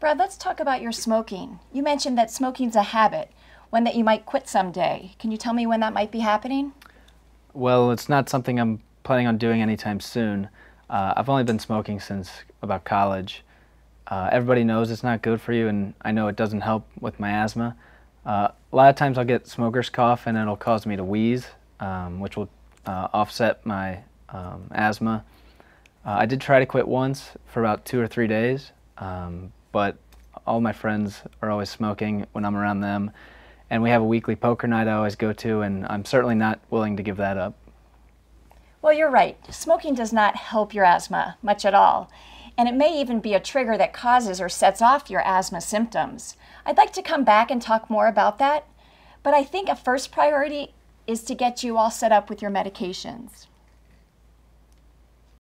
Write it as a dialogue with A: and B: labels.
A: Brad, let's talk about your smoking. You mentioned that smoking's a habit, one that you might quit someday. Can you tell me when that might be happening?
B: Well, it's not something I'm planning on doing anytime soon. Uh, I've only been smoking since about college. Uh, everybody knows it's not good for you, and I know it doesn't help with my asthma. Uh, a lot of times I'll get smoker's cough, and it'll cause me to wheeze, um, which will uh, offset my um, asthma. Uh, I did try to quit once for about two or three days, um, but all my friends are always smoking when I'm around them, and we have a weekly poker night I always go to, and I'm certainly not willing to give that up.
A: Well, you're right. Smoking does not help your asthma much at all. And it may even be a trigger that causes or sets off your asthma symptoms. I'd like to come back and talk more about that, but I think a first priority is to get you all set up with your medications.